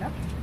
Yep.